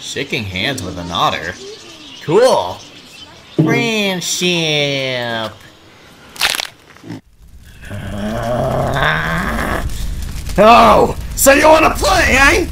Shaking hands with an otter. Cool. Friendship. Oh, so you wanna play, eh?